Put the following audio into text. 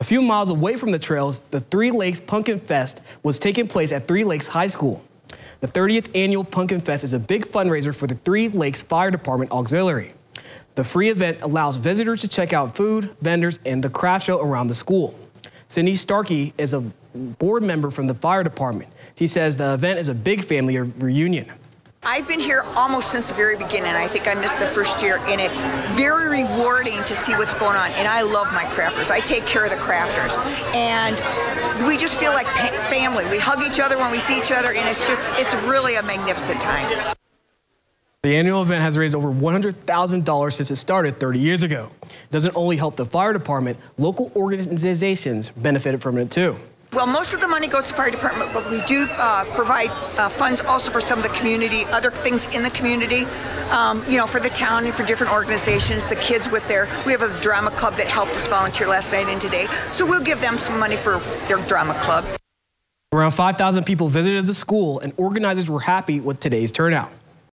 A few miles away from the trails, the Three Lakes Pumpkin Fest was taking place at Three Lakes High School. The 30th annual Pumpkin Fest is a big fundraiser for the Three Lakes Fire Department Auxiliary. The free event allows visitors to check out food, vendors, and the craft show around the school. Cindy Starkey is a board member from the fire department. She says the event is a big family reunion. I've been here almost since the very beginning. I think I missed the first year, and it's very rewarding to see what's going on. And I love my crafters. I take care of the crafters, and we just feel like family. We hug each other when we see each other, and it's just it's really a magnificent time. The annual event has raised over $100,000 since it started 30 years ago. It doesn't only help the fire department, local organizations benefited from it too. Well, most of the money goes to fire department, but we do uh, provide uh, funds also for some of the community, other things in the community, um, you know, for the town and for different organizations, the kids with their, we have a drama club that helped us volunteer last night and today, so we'll give them some money for their drama club. Around 5,000 people visited the school and organizers were happy with today's turnout.